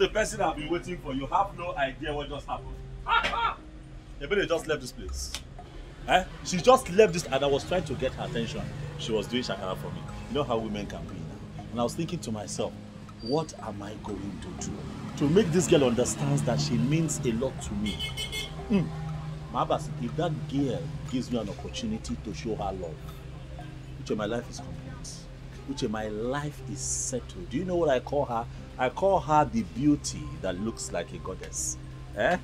the person I've been waiting for. You have no idea what just happened. Ebele just left this place. Eh? She just left this and I was trying to get her attention. She was doing shakara for me. You know how women can be now. And I was thinking to myself, what am I going to do to make this girl understand that she means a lot to me? Mm. Mabas, if that girl gives me an opportunity to show her love, Uche, my life is complete. Uche, my life is settled. Do you know what I call her? I call her the beauty that looks like a goddess. Eh?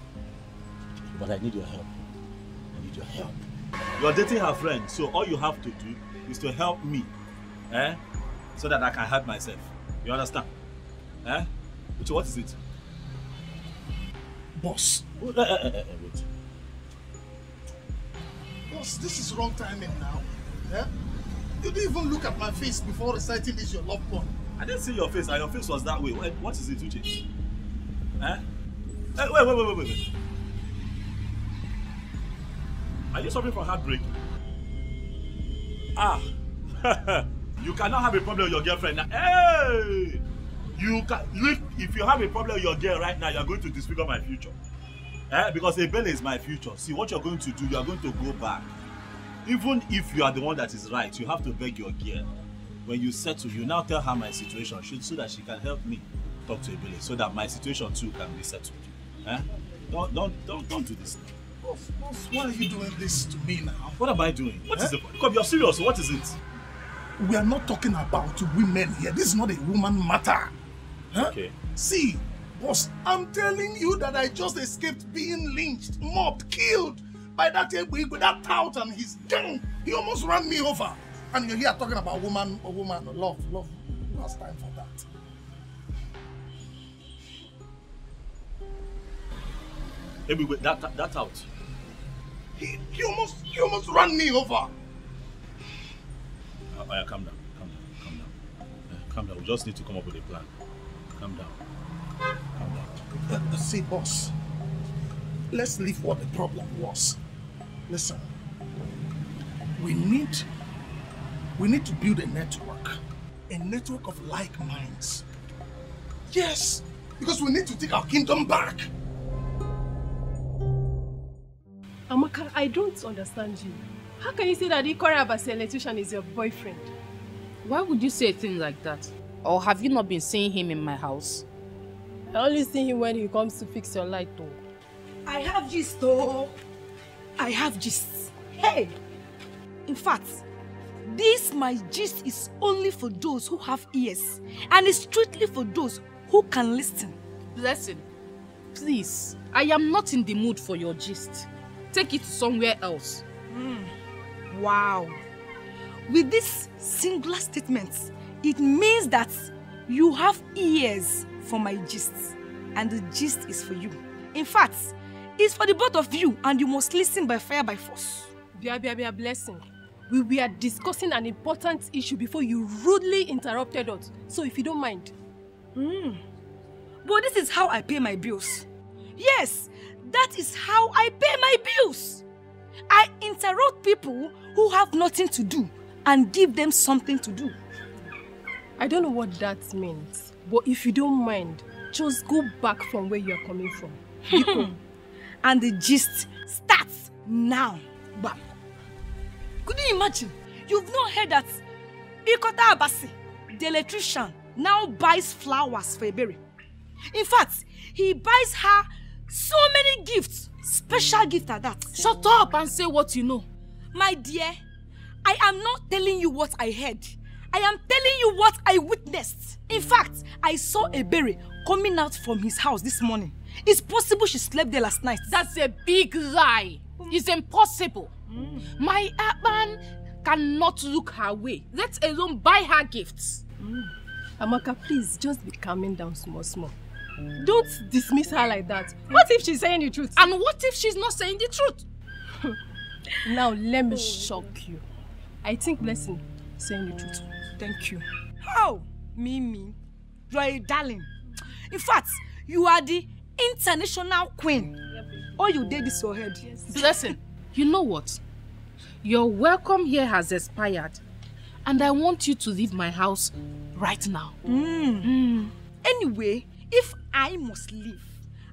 But I need your help. I need your help. You're dating her friend, so all you have to do is to help me. Eh? So that I can help myself. You understand? Eh? Uche, what is it? Boss, Oh, eh, eh, eh, eh, wait. boss, this is wrong timing now. Yeah? You didn't even look at my face before reciting this your love poem. I didn't see your face and your face was that way. What, what is it, Uche? Eh? Eh, wait, wait, wait, wait, wait, wait. Are you suffering from heartbreak? Ah, you cannot have a problem with your girlfriend now. Hey, you can. If, if you have a problem with your girl right now, you are going to disfigure my future. Eh? Because Ebele is my future. See what you're going to do. You are going to go back. Even if you are the one that is right, you have to beg your girl. When you settle, you now tell her my situation, she- so that she can help me talk to Ebele, so that my situation too can be settled. Eh? Don't, don't, don't, don't do this. Boss, boss, why are you doing this to me now? What am I doing? What is Eh? the? Come, you're serious. What is it? We are not talking about women here. This is not a woman matter. Huh? Okay. See, boss, I'm telling you that I just escaped being lynched, mobbed, killed by that with that tout and his gang. He almost ran me over. And you're here talking about woman, woman, love, love. Who has time for that? Maybe wait, that, that, that out. He, he almost, he almost ran me over. Uh, yeah, calm down, calm down, calm down. Uh, calm down. We just need to come up with a plan. Calm down. Calm down. Uh, see, boss, let's leave what the problem was. Listen, we need, we need to build a network, a network of like minds. Yes, because we need to take our kingdom back. Amaka, I don't understand you. How can you say that Ikora Abasi electrician is your boyfriend? Why would you say a thing like that? Or have you not been seeing him in my house? I only see him when he comes to fix your light though. I have gist oh. I have gist. Hey! In fact, this my gist is only for those who have ears and is strictly for those who can listen. Blessing, please, I am not in the mood for your gist. Take it somewhere else. Hmm. Wow. With this singular statement, it means that you have ears for my gist and the gist is for you. In fact, it's for the both of you and you must listen by fire by force. Bia Bia Bia blessing. We were discussing an important issue before you rudely interrupted us. So if you don't mind. Hmm. But this is how I pay my bills. Yes, that is how I pay my bills. I interrupt people who have nothing to do and give them something to do. I don't know what that means. But if you don't mind, just go back from where you are coming from. And the gist starts now. Bam. Could you imagine? You've not heard that Ikota Abasi, the electrician, now buys flowers for Ebere. In fact, he buys her so many gifts, special gift at that. Shut up and say what you know. My dear, I am not telling you what I heard. I am telling you what I witnessed. In fact, I saw Ebere coming out from his house this morning. It's possible she slept there last night. That's a big lie. It's impossible. My Aban cannot look her way, let alone buy her gifts. Amaka, please just be calming down small, small. Don't dismiss her like that. What if she's saying the truth? And what if she's not saying the truth? Now let me shock you. I think Blessing is saying the truth. Thank you. How? Mimi, you are a darling. In fact, you are the international queen. All you did is your head. Blessing, you know what? Your welcome here has expired. And I want you to leave my house right now. Hmm. Hmm. Anyway, If I must leave,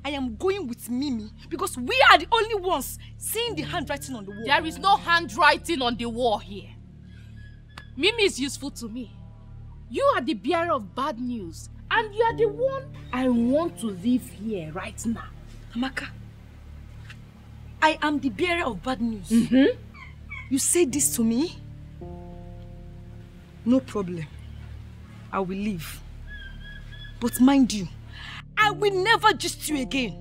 I am going with Mimi because we are the only ones seeing the handwriting on the wall. There is no handwriting on the wall here. Mimi is useful to me. You are the bearer of bad news, and you are the one I want to leave here right now. Amaka, I am the bearer of bad news. Mm-hmm. You say this to me? No problem. I will leave. But mind you, I will never gist you again.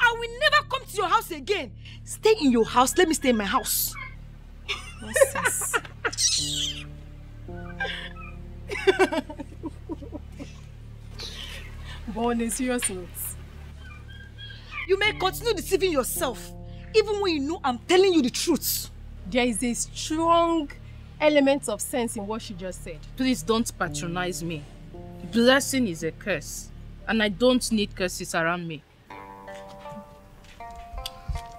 I will never come to your house again. Stay in your house. Let me stay in my house. Nonsense. But on a serious note, You may continue deceiving yourself, even when you know I'm telling you the truth. there is a strong element of sense in what she just said. Please don't patronize me. Blessing is a curse, and I don't need curses around me.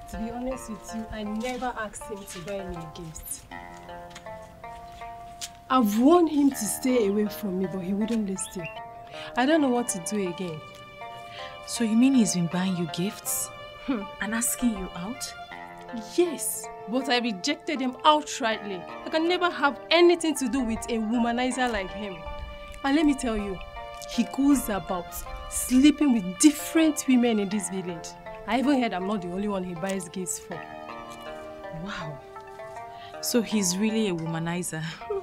To be honest with you, I never asked him to buy me a gift. I've warned him to stay away from me, but he wouldn't listen. I don't know what to do again. So you mean he's been buying you gifts? Hmm, and asking you out? Yes, but I rejected him outrightly. I can never have anything to do with a womanizer like him. And let me tell you, he goes about sleeping with different women in this village. I even heard I'm not the only one he buys gifts for. Wow. So he's really a womanizer. Hmm.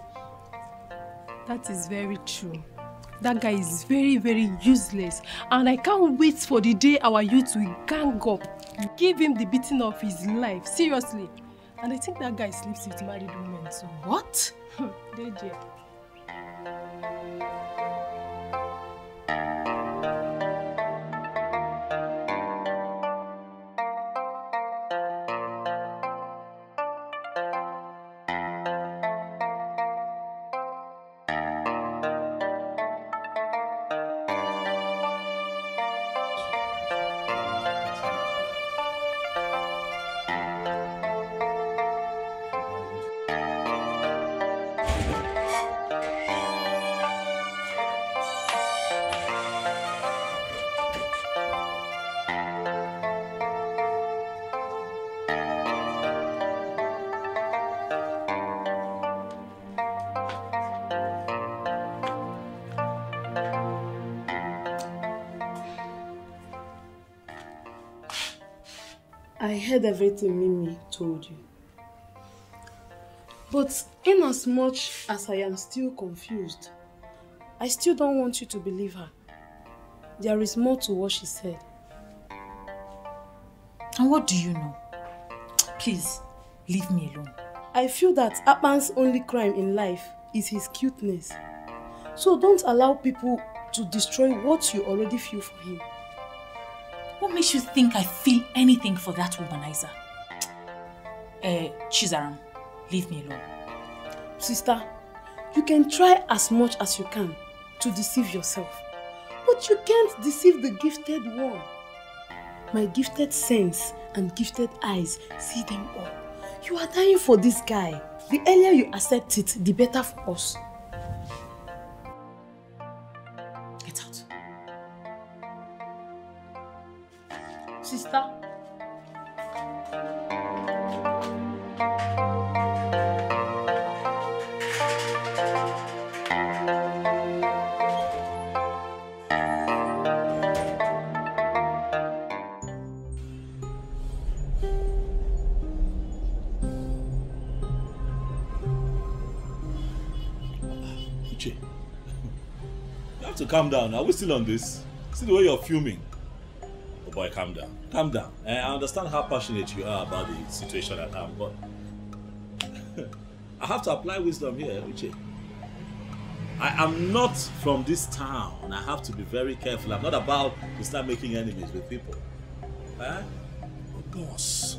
That is very true. That guy is very, very useless. And I can't wait for the day our youth will gang up, give him the beating of his life. Seriously. And I think that guy sleeps with married women too. What? DJ. I heard everything Mimi told you. But in as much as I am still confused, I still don't want you to believe her. There is more to what she said. And what do you know? Please, leave me alone. I feel that Akpan's only crime in life is his cuteness. So don't allow people to destroy what you already feel for him. What makes you think I feel anything for that womanizer? Eh, Chizaram, leave me alone. Sister, you can try as much as you can to deceive yourself. But you can't deceive the gifted one. My gifted sense and gifted eyes see them all. You are dying for this guy. The earlier you accept it, the better for us. Calm down. Are we still on this? See the way you're fuming. Oh boy, calm down. Calm down. Eh, I understand how passionate you are about the situation at hand, but I have to apply wisdom here. I am not from this town. I have to be very careful. I'm not about to start making enemies with people. Eh? But boss,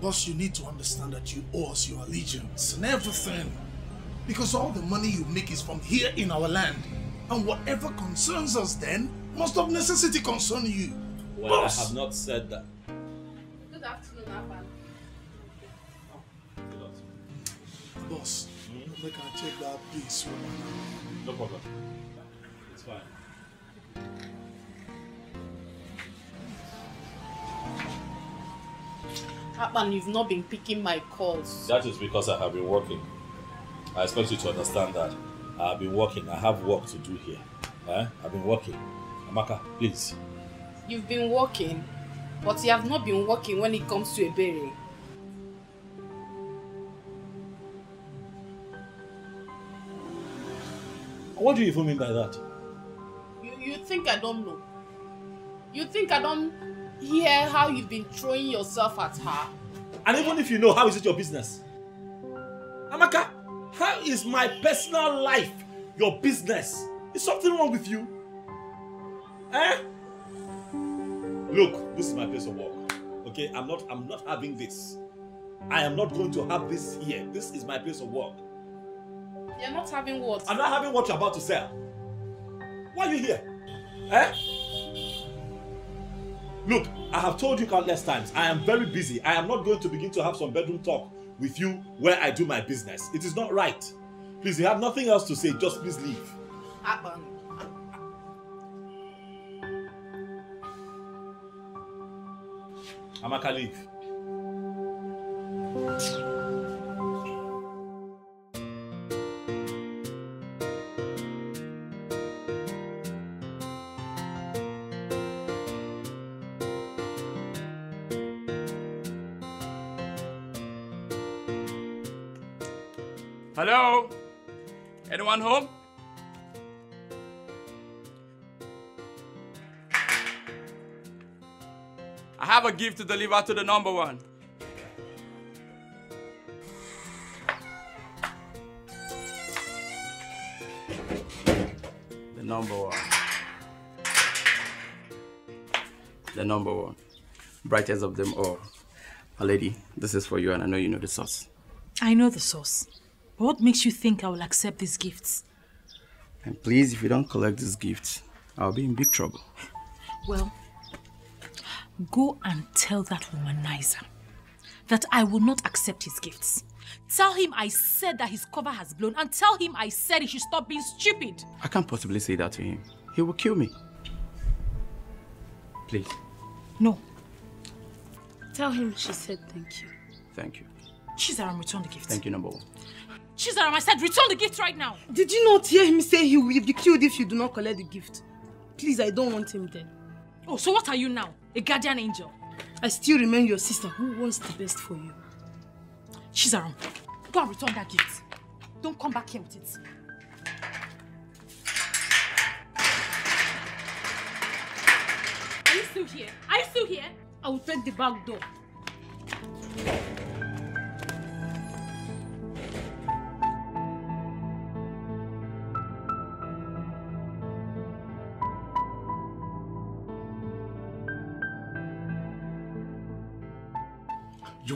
boss, you need to understand that you owe us your allegiance and everything. Because all the money you make is from here in our land. And whatever concerns us then must of necessity concern you. Well, Boss. I have not said that. Good afternoon, Akpan. Boss, mm. I can take that please. No problem. It's fine. Happen, you've not been picking my calls. That is because I have been working. I expect you to understand that. I have been working. I have work to do here. Eh? I've been working. Amaka, please. You've been working, but you have not been working when it comes to a Ebere. What do you even mean by that? You, you think I don't know? You think I don't hear how you've been throwing yourself at her? And even if you know, how is it your business? Amaka, how is my personal life your business? Is something wrong with you? Eh? Look, this is my place of work. Okay, I'm not I'm not having this. I am not going to have this here. This is my place of work. You're not having what? I'm not having what you're about to sell. Why are you here? Eh? Look, I have told you countless times, I am very busy. I am not going to begin to have some bedroom talk with you where I do my business. It is not right. Please, you have nothing else to say, just please leave. Akpan. Amaka, leave. Hello? Anyone home? I have a gift to deliver to the number one. The number one. The number one. Brightest of them all. My lady, this is for you and I know you know the sauce. I know the source. But what makes you think I will accept these gifts? And please, if you don't collect these gifts, I'll be in big trouble. Well, go and tell that womanizer that I will not accept his gifts. Tell him I said that his cover has blown and tell him I said he should stop being stupid. I can't possibly say that to him. He will kill me. Please, No, Tell him she said thank you. thank you. Chizaram, return the gift. Thank you, number one. Chizaram, I said return the gift right now. Did you not hear him say he will be killed if you do not collect the gift? Please, I don't want him dead. Oh, so what are you now? A guardian angel? I still remain your sister who wants the best for you. Chizaram, go and return that gift. Don't come back here with it. Are you still here? Are you still here? I will take the back door.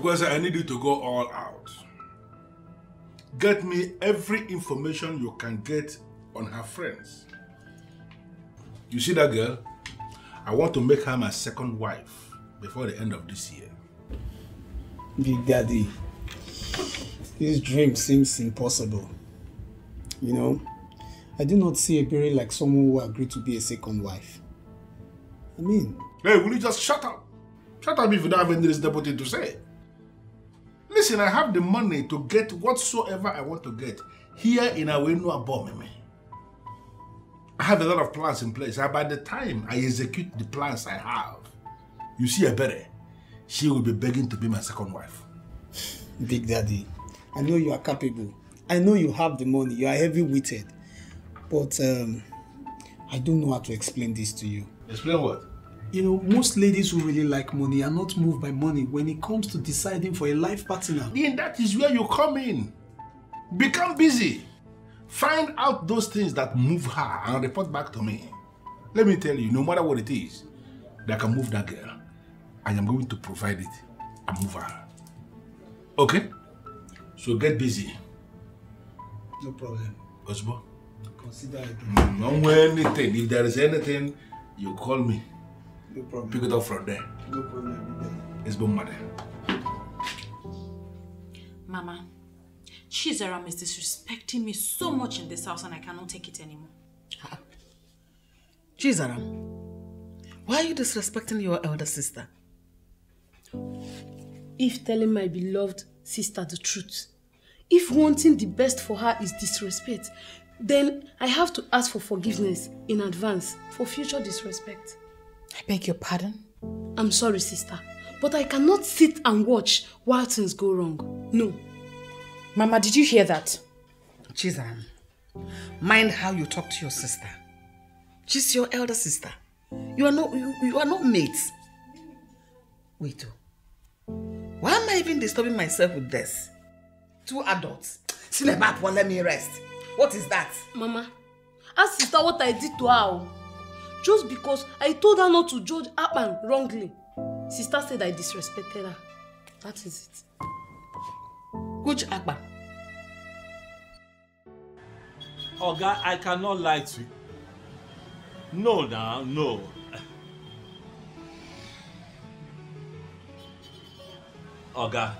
Jukwese, I need you to go all out. Get me every information you can get on her friends. You see that girl? I want to make her my second wife before the end of this year. Big Daddy, this dream seems impossible. You know, I do not see a Ebere like someone who agreed to be a second wife. I mean, Hey, will you just shut up? Shut up if you don't have any reasonable thing to say. Listen, I have the money to get whatsoever I want to get here in Awenu Abomeme. I have a lot of plans in place. And by the time I execute the plans I have, you see Ebere, she will be begging to be my second wife. Big Daddy, I know you are capable. I know you have the money. You are heavy-witted. But um, I don't know how to explain this to you. Explain what? You know, most ladies who really like money are not moved by money when it comes to deciding for a life partner. Then that is where you come in. Become busy. Find out those things that move her and report back to me. Let me tell you, no matter what it is that can move that girl, I am going to provide it and move her. Okay? So get busy. No problem. Osbo. Consider it. Wear anything. If there is anything, you call me. No problem. Pick it up from there. No problem. Big Daddy. It's been mother. Mama, Chizaram is disrespecting me so much in this house and I cannot take it anymore. Ah. Chizaram, why are you disrespecting your elder sister? if telling my beloved sister the truth. If wanting the best for her is disrespect, then I have to ask for forgiveness in advance for future disrespect. I beg your pardon? I'm sorry, sister, but I cannot sit and watch while things go wrong. No. Mama, did you hear that? Chizam, mind how you talk to your sister. She's your elder sister. You are not you, you are not mates. Wait, oh. why am I even disturbing myself with this? Two adults. Cinema, let me rest. What is that? Mama, ask sister what I did to her. Oh. Just because I told her not to judge Akpan wrongly. Sister said I disrespected her. That is it. Which Akpan? Oga, I cannot lie to you. No, now, no. Oga,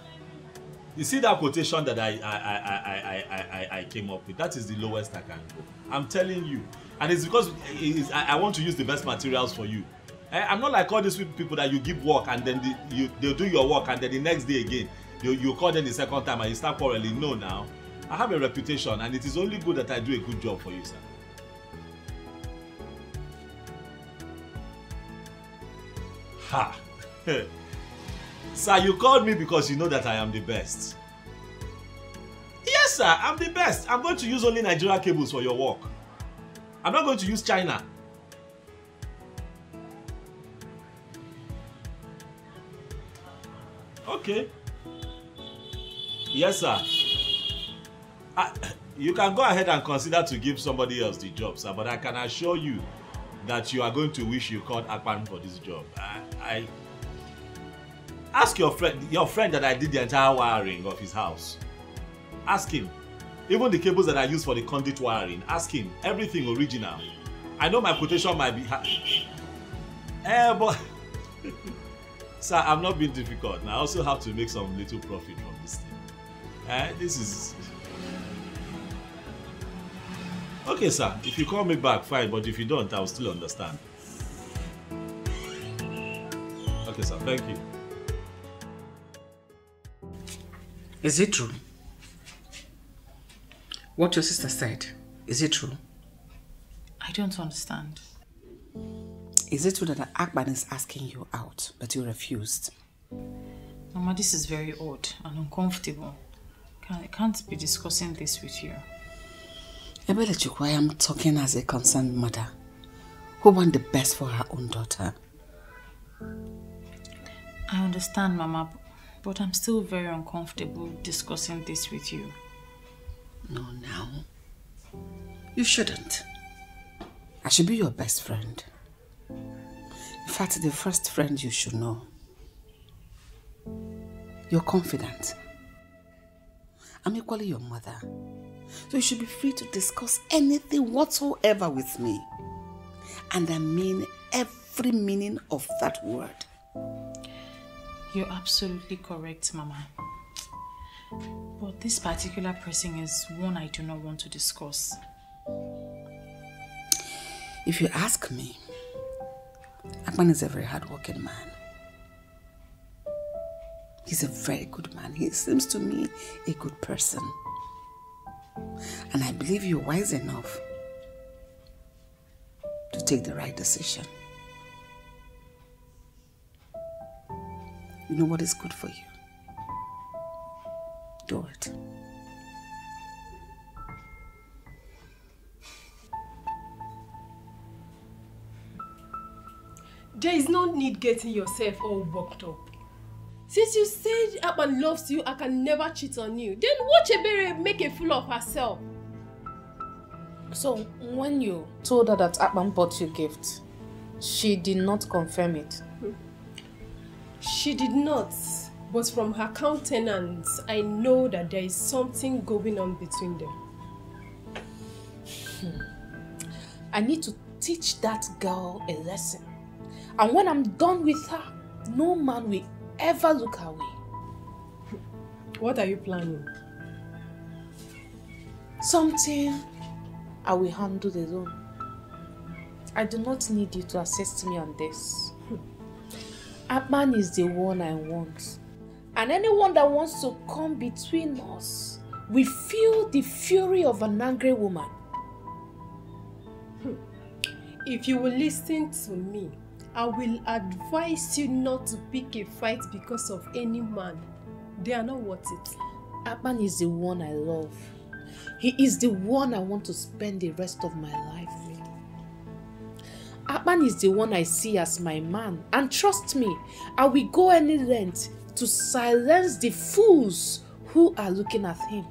you see that quotation that I, I, I, I, I, I, I came up with? That is the lowest I can go. I'm telling you. And it's because it is, I, I want to use the best materials for you. Eh, I'm not like all these people that you give work and then the, you, they'll do your work and then the next day again, you, you call them the second time and you start quarreling. No, now. I have a reputation and it is only good that I do a good job for you, sir. Ha! sir, you called me because you know that I am the best. Yes, sir, I'm the best. I'm going to use only Nigeria cables for your work. I'm not going to use China. Okay. Yes, sir. I, you can go ahead and consider to give somebody else the job, sir, but I can assure you that you are going to wish you called Akpan for this job. I, I ask your friend, your friend that I did the entire wiring of his house. Ask him. Even the cables that I use for the conduit wiring, ask him. Everything original. I know my quotation might be. Ha- eh, but sir, I'm not being difficult. I also have to make some little profit from this thing. Eh, this is Okay, sir. If you call me back, fine. But if you don't, I'll still understand. Okay, sir. Thank you. Is it true? What your sister said, is it true? I don't understand. Is it true that Akpan is asking you out, but you refused? Mama, this is very odd and uncomfortable. I can't be discussing this with you. Ebelechukwu, I am talking as a concerned mother who want the best for her own daughter. I understand, Mama, but I'm still very uncomfortable discussing this with you. No, now. You shouldn't. I should be your best friend. In fact, the first friend you should know. You're confident. I'm equally your mother. So you should be free to discuss anything whatsoever with me. And I mean every meaning of that word. You're absolutely correct, Mama. But this particular person is one I do not want to discuss. If you ask me, Akpan is a very hardworking man. He's a very good man. He seems to me a good person. And I believe you're wise enough to take the right decision. You know what is good for you. Do it. There is no need getting yourself all worked up. Since you said Akpan loves you, I can never cheat on you. Then watch Ebere make a fool of herself. So, when you told her that Akpan bought you a gift, she did not confirm it. She did not, but from her countenance, I know that there is something going on between them. Hmm. I need to teach that girl a lesson. And when I'm done with her, no man will ever look her way. What are you planning? Something I will handle alone. I do not need you to assist me on this. Akpan is the one I want. And anyone that wants to come between us will feel the fury of an angry woman. Hmm. If you will listen to me, I will advise you not to pick a fight because of any man. They are not worth it. Akpan is the one I love. He is the one I want to spend the rest of my life with. Akpan is the one I see as my man. And trust me, I will go any length to silence the fools who are looking at him.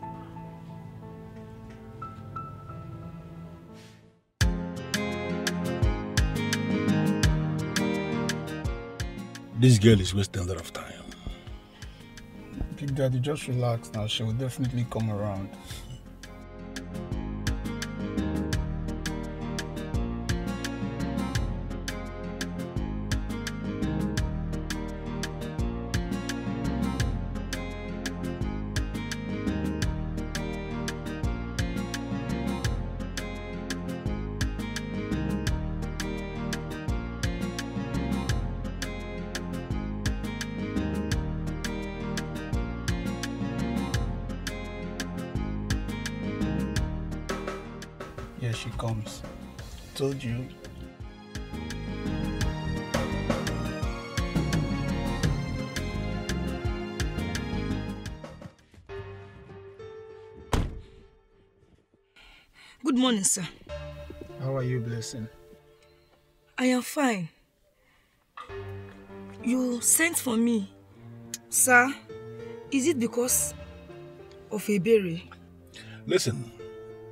This girl is wasting a lot of time. Big Daddy, just relax now. She will definitely come around. Here she comes. Told you. Good morning, sir. How are you, Blessing? I am fine. You sent for me. Sir, is it because of Ebere? Listen,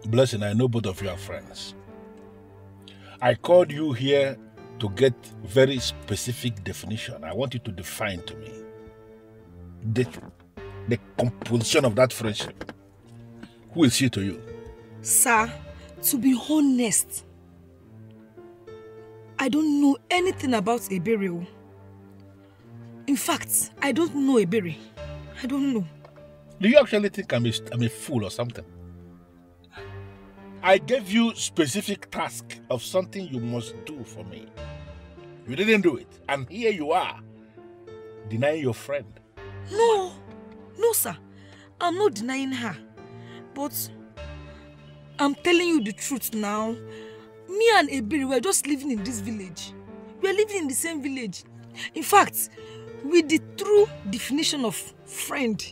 Blessing, I know both of you are friends. I called you here to get very specific definition. I want you to define to me the, the composition of that friendship. Who is she to you? Sir, to be honest, I don't know anything about Ebere. o. In fact, I don't know Ebere. I don't know. Do you actually think I'm a, I'm a fool or something? I gave you specific task of something you must do for me. You didn't do it, and here you are, denying your friend. No, no, sir. I'm not denying her. But I'm telling you the truth now. Me and Ebere were just living in this village. We are living in the same village. In fact, with the true definition of friend,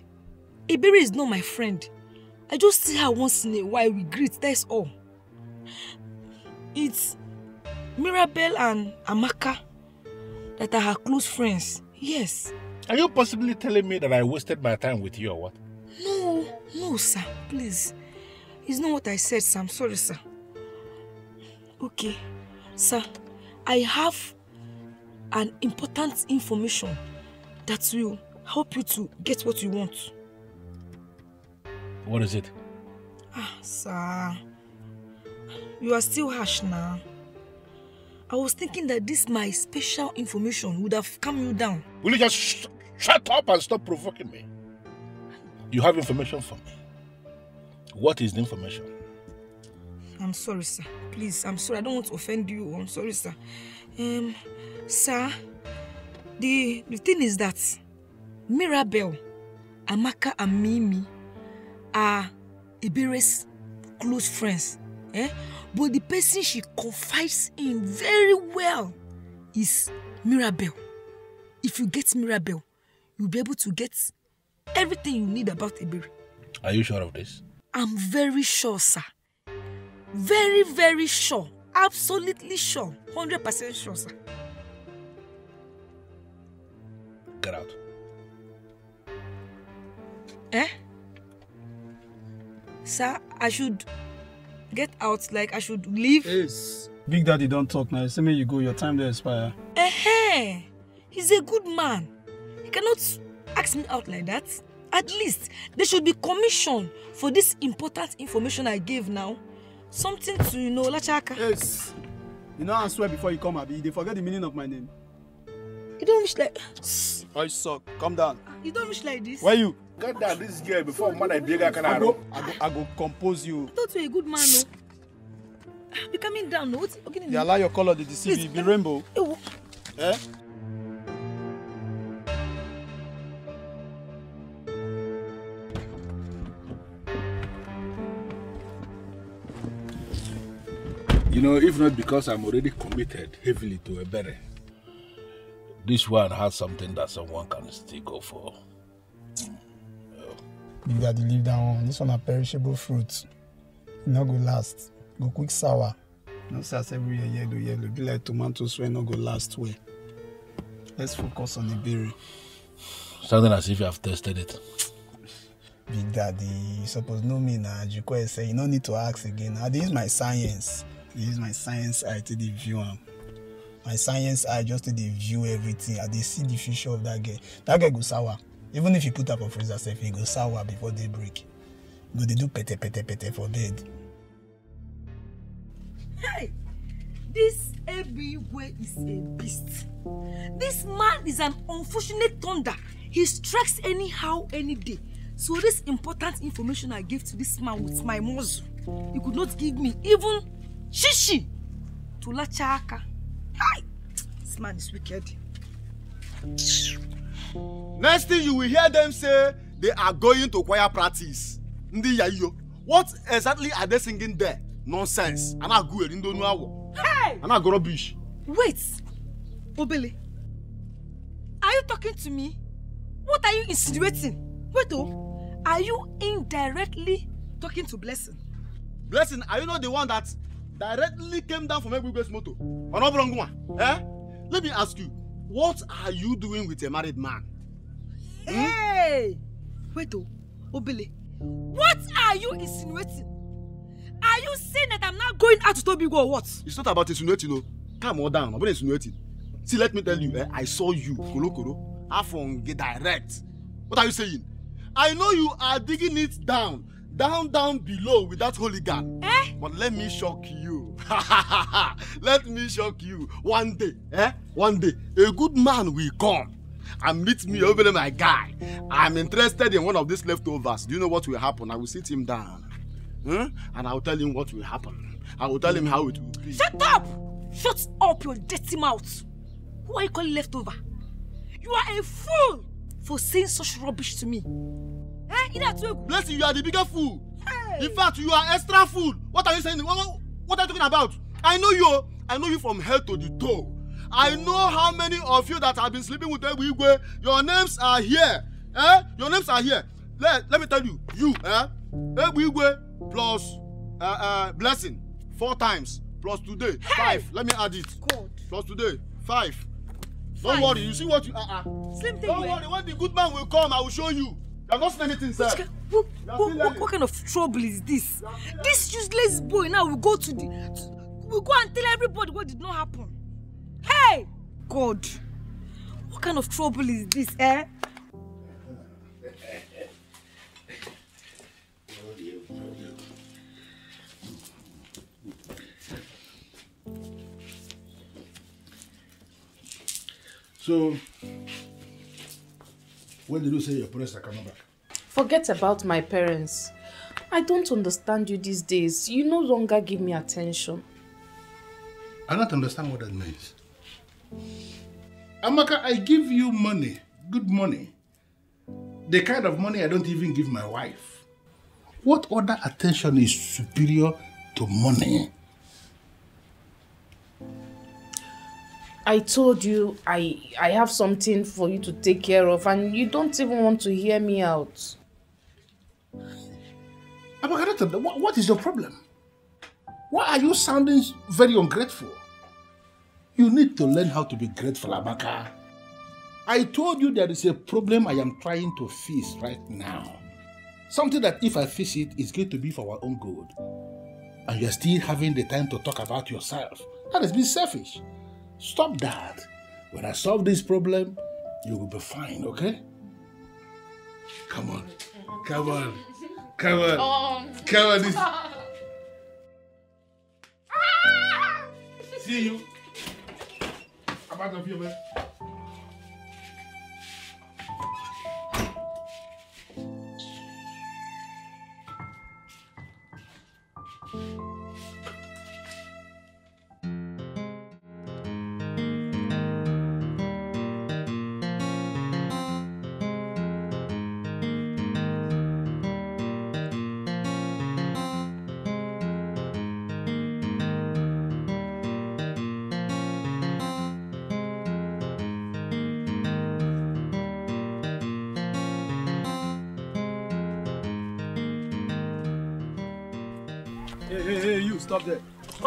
Ebere is not my friend. I just see her once in a while, we greet, that's all. It's Mirabel and Amaka that are her close friends. Yes. Are you possibly telling me that I wasted my time with you or what? No, no, sir. Please. It's not what I said, sir. I'm sorry, sir. Okay. Sir, I have an important information that will help you to get what you want. What is it? Ah, sir. You are still harsh now. I was thinking that this my special information would have calmed you down. Will you just sh- shut up and stop provoking me? You have information for me. What is the information? I'm sorry, sir. Please, I'm sorry. I don't want to offend you. I'm sorry, sir. Um, sir, the the thing is that Mirabel, Amaka, and Mimi are Ibere's close friends. Eh? But the person she confides in very well is Mirabel. If you get Mirabel, you'll be able to get everything you need about Iberi. Are you sure of this? I'm very sure, sir. Very, very sure. Absolutely sure. 100% sure, sir. Get out. Eh? Sir, I should get out, like I should leave? Yes. Big Daddy don't talk now. Say me you go, your time there expire. Eh, he's a good man. He cannot ask me out like that. At least there should be commission for this important information I gave now. Something to, you know, Lachaka. Yes. You know I swear before you come, Abi. They forget the meaning of my name. You don't wish like... I suck. Calm down. You don't wish like this. Where you? Get down this girl before mother Biega can I go, I go, compose you. I thought you were a good man, no. Ah, be coming down, no. What's okay? You allow your color to deceive you. Be rainbow. Ew. Eh? You know, if not because I'm already committed heavily to a berry, this one has something that someone can still go for. Big Daddy, leave that one. This one a perishable fruit. E no go last. Go quick sour. No say as every year yellow yellow. Be like tomatoes wey no go last well. Let's focus on the berry. Sounding as if you have tested it. Big Daddy, you suppose know me na. Jukwe say you no need to ask again. I dey use my science. I dey use my science eye to dey view am. My science eye just to dey view everything. I dey see the future of that girl. That girl go sour. Even if you put her for freezer sef, e go sour before day break. E go dey do pete pete pete for bed. Hey, this Ebiigwe is a beast. This man is an unfortunate thunder. He strikes anyhow, any day. So this important information I gave to this man with my muzzle, he could not give me even shishi to lachaka. Hi, this man is wicked. Next thing you will hear them say they are going to choir practice. Ndi yayo. What exactly are they singing there? Nonsense. Ana gu eri nu awo. Hey! Ana go rubbish. Wait, Obele, are you talking to me? What are you insinuating? Wait, oh, are you indirectly talking to Blessing? Blessing, are you not the one that directly came down from Egbugbe's motor? Onobrongwa, eh? Let me ask you, what are you doing with a married man? Hey! Wait, oh, Obele, what are you insinuating? Are you saying that I'm not going out to Tobigo or what? It's not about insinuating, no. Calm or down. I'm not insinuating. See, let me tell you, eh, I saw you, Kolo Kolo, Afonge direct. What are you saying? I know you are digging it down, down, down below with that hooligan. Eh? But let me shock you. let me shock you. One day, eh? One day, a good man will come and meet me over there, my guy. I'm interested in one of these leftovers. Do you know what will happen? I will sit him down. Huh? And I will tell him what will happen. I will tell him how it will be. Shut up! Shut up your dirty mouth! Who are you calling leftover? You are a fool for saying such rubbish to me. Eh? Ina tu Blessing, you are the bigger fool. In fact, you are extra fool. What are you saying? What, what, what are you talking about? I know you. I know you from head to the toe. I know how many of you that have been sleeping with Ebu Igwe. Your names are here. Eh? Your names are here. Let, let me tell you. You, eh? Ebu Igwe plus uh, uh, blessing four times plus today five. Let me add it. God. Plus today five. Don't Five. worry. You see what you. Uh, uh. Slim thing, Don't eh? worry. When the good man will come, I will show you. You have not seen anything, sir. Which what, what, what, what kind of trouble is this? This useless boy now will go to the. To, will go and tell everybody what did not happen. Hey! God! What kind of trouble is this, eh? So, when did you say your parents are coming back? Forget about my parents. I don't understand you these days. You no longer give me attention. I don't understand what that means. Amaka, I give you money, good money. The kind of money I don't even give my wife. What other attention is superior to money? I told you I I have something for you to take care of and you don't even want to hear me out. Don't what, is your problem? Why are you sounding very ungrateful? You need to learn how to be grateful, Amaka. I told you there is a problem I am trying to fix right now. Something that if I fix it, is going to be for our own good. And you're still having the time to talk about yourself. That is being selfish. Stop that. When I solve this problem, you will be fine, okay? Come on. Come on. Come on. Come on. This... See you. I'm out of here, man.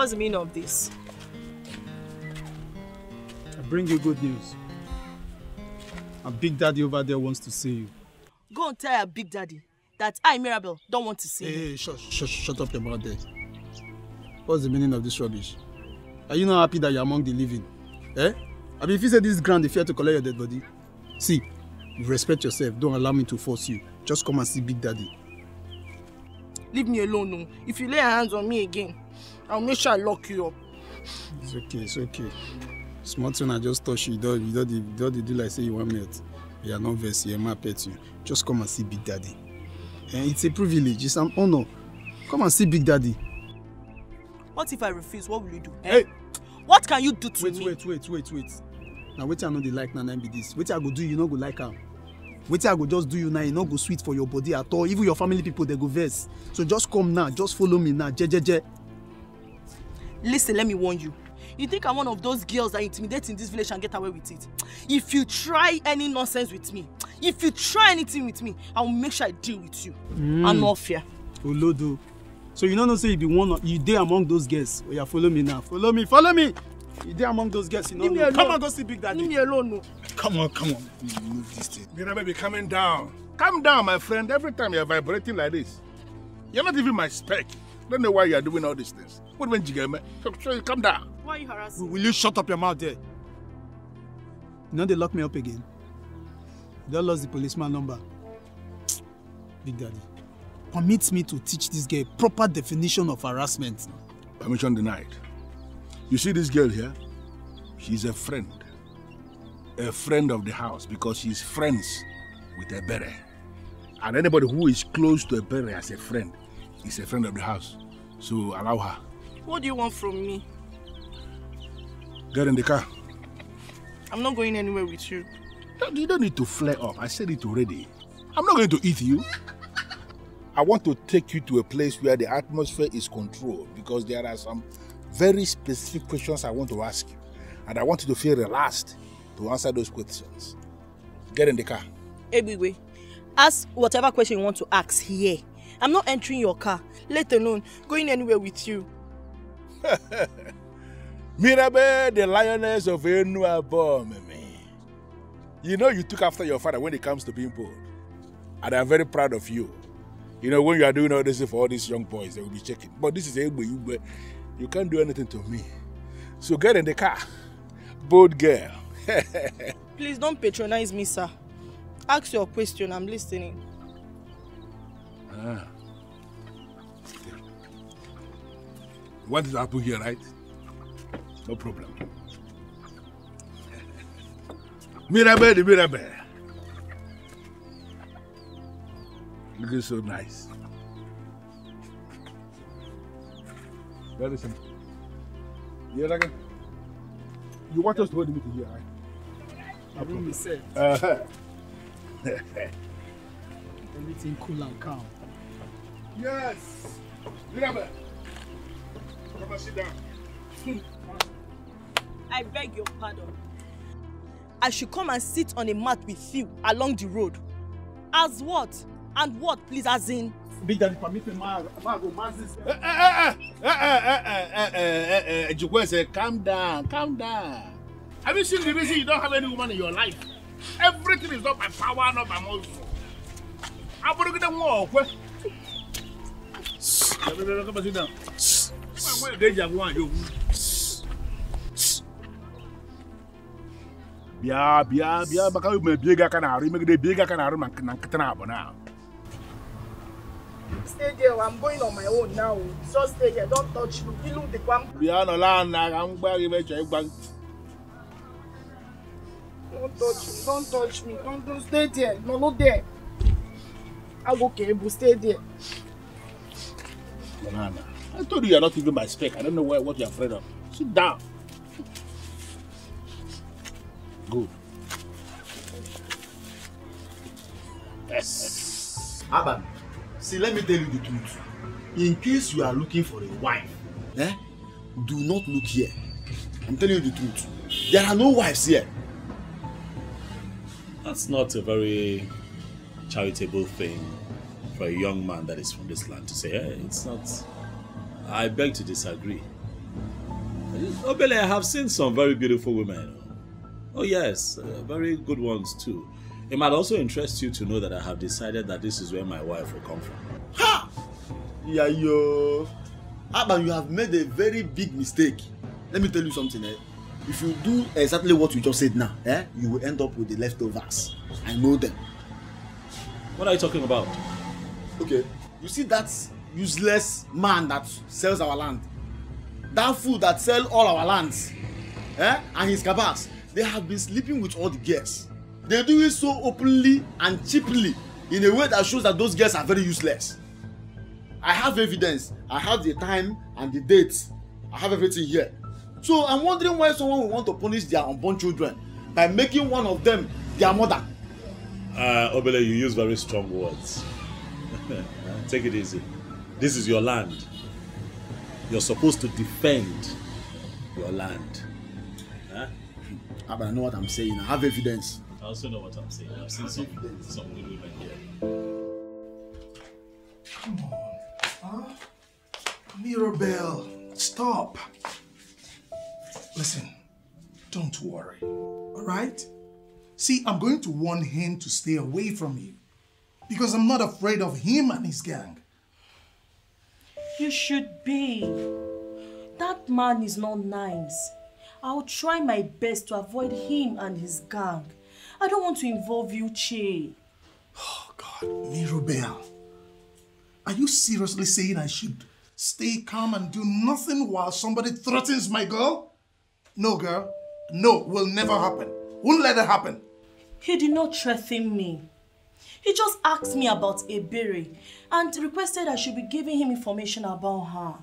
What's the meaning of this? I bring you good news. A big daddy over there wants to see you. Go and tell your big daddy that I, Mirabel, don't want to see Hey, him. hey, shut, shut, shut up your mouth there. What's the meaning of this rubbish? Are you not happy that you're among the living? Eh? I mean, if you say this ground, they fear to collect your dead body. See, you respect yourself. Don't allow me to force you. Just come and see Big Daddy. Leave me alone, no. If you lay your hands on me again, I'll make sure I lock you up. It's okay, it's okay. Small thing I just touch you. You don't, you don't, you don't do like say you want melt. You are not vex, you are pet you. Just come and see Big Daddy. And it's a privilege, it's an honor. Come and see Big Daddy. What if I refuse? What will you do? Hey! What can you do to wait, me? Wait, wait, wait, wait. Now wetin I know dey like na na be this. Wetin I go do you no go like am. Wetin I go just do you now, e no go sweet for your body at all. Even your family people dey go vex. So just come now, just follow me now, jejeje. Listen, let me warn you. You think I'm one of those girls that intimidate in this village and get away with it? If you try any nonsense with me, if you try anything with me, I will make sure I deal with you. Mm. And no fear. Olodo. So you no know say you be one of you dey among those girls. Oya follow me now. Follow me, follow me. You dey among those girls, you no Leave me know. alone. Come on, go see Big Daddy. Leave me alone, no. Come on, come on. Move this thing. Mira, baby, calming down. Calm down, my friend. Every time you're vibrating like this, you're not even my spec. Don't know why you're doing all these things. What when you get me? So, so calm down. Why are you harassing Will will you shut up your mouth there? You know they lock me up again. You don't lost the policeman number. Big Daddy. Permit me to teach this girl proper definition of harassment. Permission denied. You see this girl here? She's a friend. A friend of the house because she's friends with Ebere. And anybody who is close to Ebere as a friend is a friend of the house. So allow her. What do you want from me? Get in the car. I'm not going anywhere with you. You don't need to flare up. I said it already. I'm not going to eat you. I want to take you to a place where the atmosphere is controlled because there are some very specific questions I want to ask you. And I want you to feel relaxed to answer those questions. Get in the car. Ebigwe, ask whatever question you want to ask here. I'm not entering your car, let alone going anywhere with you. Mirabe, the lioness of Enuabo, meme. You know you took after your father when it comes to being bold. And I'm very proud of you. You know, when you are doing all this for all these young boys, they will be checking. But this is Egbe Igbe. You can't do anything to me. So get in the car. Bold girl. Please don't patronize me, sir. Ask your question, I'm listening. Ah. You want it to happen here, right? No problem. Mirabe, the Mirabe. Looking so nice. Very simple. Yeah, like, you want us to hold the meeting here, right? Will be set. Uh-huh. Everything cool and calm. Yes. Grab Come and sit down. I beg your pardon. I should come and sit on a mat with you along the road. As what? And what, please, as in? Big Daddy, permit me, Margo, Mazis. Jukwese, calm down, calm down. Have you seen the reason you don't have any woman in your life? Everything is not by power, not by muscle. I'm going to get them more bia bia bia baka ma biega kana aru megide biega kana aru man kan kitana abona stay there i'm going on my own now. Just stay there don't touch me. Ilu de kwam. Bia no la na ga ngba gi be chai e gban don't touch me don't touch me. Don't, don't stay there. No no there. I go kebu stay there. Banana. I told you you're not even my spec. I don't know what, what you're afraid of. Sit down. Good. Yes. Aban, see, let me tell you the truth. In case you are looking for a wife, eh, do not look here. I'm telling you the truth. There are no wives here. That's not a very charitable thing for a young man that is from this land to say, hey, it's not. I beg to disagree. Obele, I have seen some very beautiful women. Oh yes, uh, very good ones too. It might also interest you to know that I have decided that this is where my wife will come from. Ha! Yeah, yo. Abba, you have made a very big mistake. Let me tell you something, eh? If you do exactly what you just said now, eh, you will end up with the leftovers. I know them. What are you talking about? Okay, you see that useless man that sells our land? That fool that sell all our lands, eh, and his cabals, they have been sleeping with all the girls. They do it so openly and cheaply in a way that shows that those girls are very useless. I have evidence. I have the time and the dates. I have everything here. So I'm wondering why someone will want to punish their unborn children by making one of them their mother. Uh, Obele, you use very strong words. Take it easy. This is your land. You're supposed to defend your land. Huh? Ah, but I know what I'm saying. I have evidence. I also know what I'm saying. I've seen some, some good women here. Come on. Huh? Mirabelle, stop. Listen, don't worry. All right? See, I'm going to warn him to stay away from you because I'm not afraid of him and his gang. You should be. That man is not nice. I'll try my best to avoid him and his gang. I don't want to involve you, Che. Oh, Mirabelle, are you seriously saying I should stay calm and do nothing while somebody threatens my girl? No, girl. No, will never happen. Won't let it happen. He did not threaten me. He just asked me about Ebere and requested I should be giving him information about her.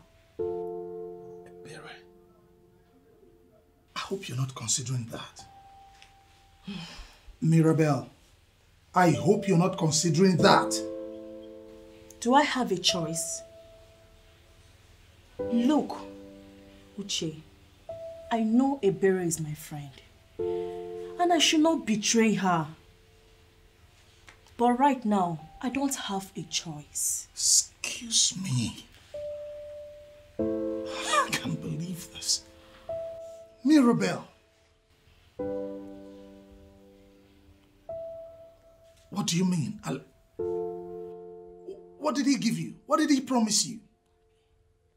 I hope you're not considering that. Mirabelle, I hope you're not considering that. Do I have a choice? Look, Uche, I know Ebere is my friend. And I should not betray her. But right now, I don't have a choice. Excuse me. I can't believe this. Mirabelle. What do you mean? I'll... What did he give you? What did he promise you?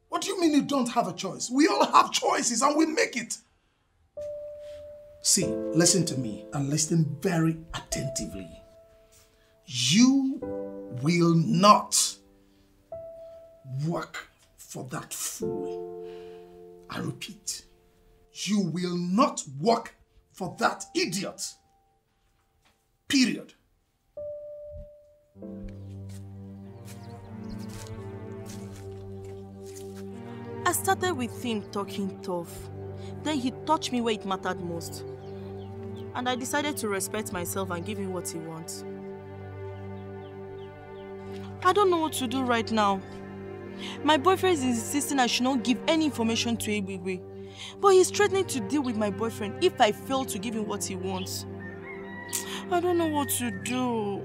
What do you mean you don't have a choice? We all have choices and we make it. See, listen to me and listen very attentively. You will not work for that fool. I repeat, you will not work for that idiot. Period. I started with him talking tough. Then he touched me where it mattered most. And I decided to respect myself and give him what he wants. I don't know what to do right now. My boyfriend is insisting I should not give any information to Ebigwe. But he's threatening to deal with my boyfriend if I fail to give him what he wants. I don't know what to do.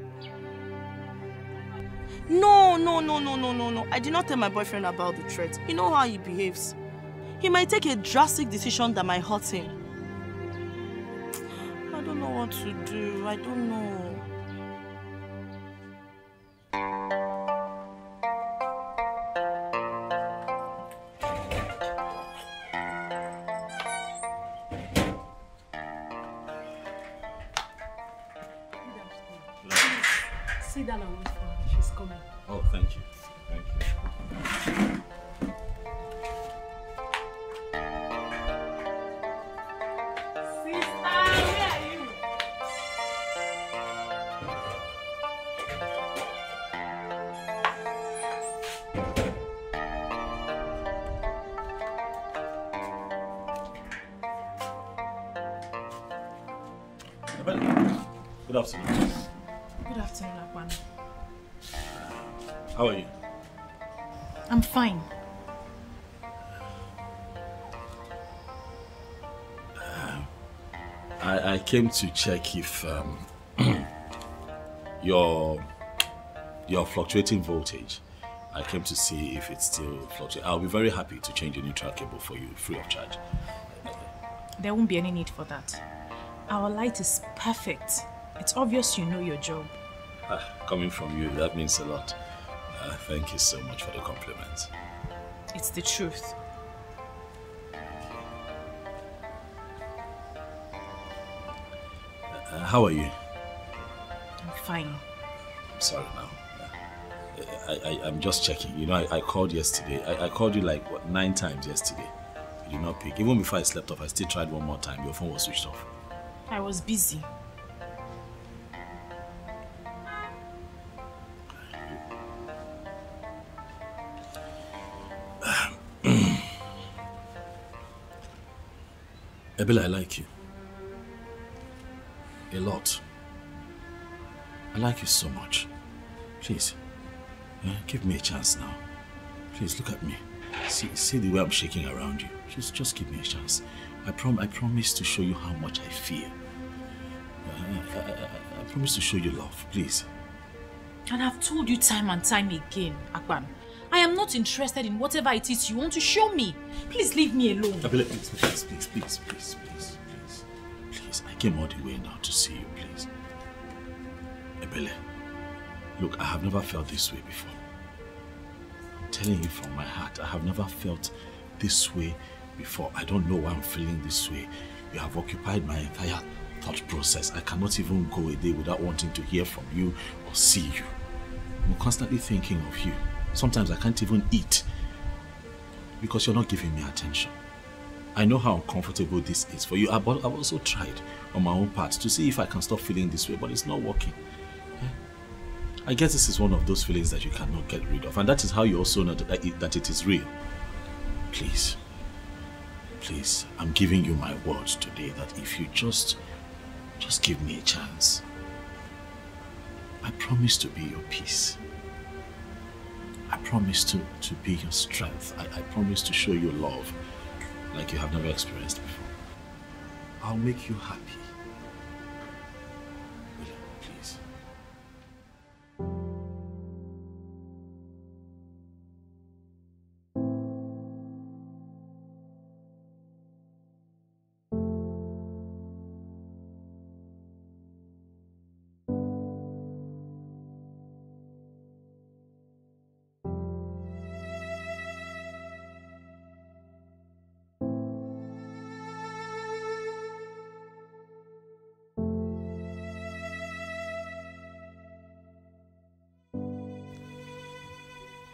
No, no, no, no, no, no, no. I did not tell my boyfriend about the threat. You know how he behaves. He might take a drastic decision that might hurt him. I don't know what to do. I don't know. Came to check if um, your your fluctuating voltage I came to see if it's still fluctuating. I'll be very happy to change the neutral cable for you free of charge. There won't be any need for that. Our light is perfect. It's obvious you know your job. Ah, coming from you, that means a lot. Uh, thank you so much for the compliment. It's the truth. How are you? I'm fine. I'm sorry now. I, I, I'm just checking. You know, I, I called yesterday. I, I called you like what, nine times yesterday. You did not pick. Even before I slept off, I still tried one more time. Your phone was switched off. I was busy. Ebele, I like you. A lot. I like you so much. Please, yeah, give me a chance now. Please look at me. See, see the way I'm shaking around you. Just, just give me a chance. I prom, I promise to show you how much I feel. Uh, I, I, I, promise to show you love. Please. And I've told you time and time again, Akpan. I am not interested in whatever it is you want to show me. Please leave me alone. Abele, please, please, please, please, please, please, please. Came all the way now to see you, please. Ebele, look, I have never felt this way before. I'm telling you from my heart, I have never felt this way before. I don't know why I'm feeling this way. You have occupied my entire thought process. I cannot even go a day without wanting to hear from you or see you. I'm constantly thinking of you. Sometimes I can't even eat because you're not giving me attention. I know how uncomfortable this is for you. I've I've also tried on my own part to see if I can stop feeling this way, but it's not working. Eh? I guess this is one of those feelings that you cannot get rid of, and that is how you also know that it, that it is real. Please, please, I'm giving you my word today that if you just, just give me a chance, I promise to be your peace. I promise to, to be your strength. I, I promise to show you love like you have never experienced before. I'll make you happy.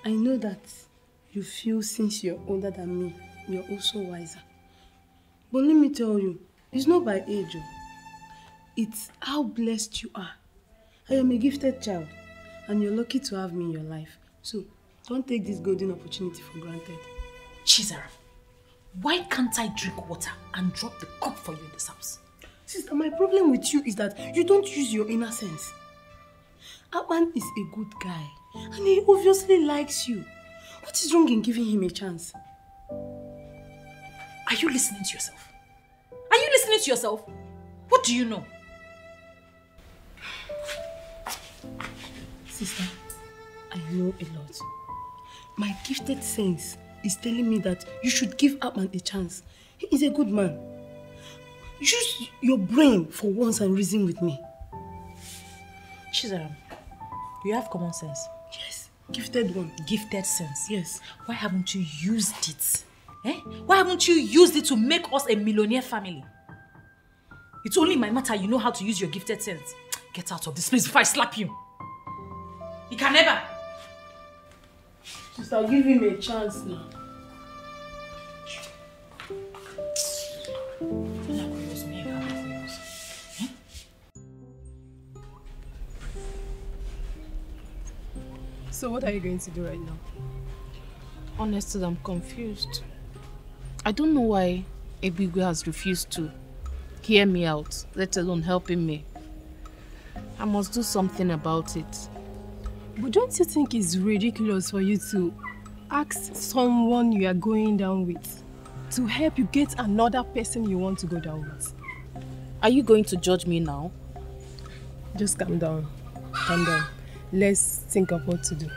I know that you feel since you're older than me, you're also wiser. But let me tell you, it's not by age. oh. It's how blessed you are. I am a gifted child, and you're lucky to have me in your life. So, don't take this golden opportunity for granted. Chizara, why can't I drink water and drop the cup for you in this house? Sister, my problem with you is that you don't use your inner sense. Akpan is a good guy, and he obviously likes you. What is wrong in giving him a chance? Are you listening to yourself? Are you listening to yourself? What do you know? Sister, I know a lot. My gifted sense is telling me that you should give Akpan a chance. He is a good man. Use your brain for once and reason with me. Chizaram, you have common sense. Yes, gifted one. Gifted sense. Yes. Why haven't you used it? Eh? Why haven't you used it to make us a millionaire family? It's only my matter you know how to use your gifted sense. Get out of this place before I slap you. You can never. Sister, give him a chance now. So what are you going to do right now? Honestly, I'm confused. I don't know why Ebigwe has refused to hear me out, let alone helping me. I must do something about it. But don't you think it's ridiculous for you to ask someone you are going down with to help you get another person you want to go down with? Are you going to judge me now? Just calm down. Calm down. Let's think of what to do.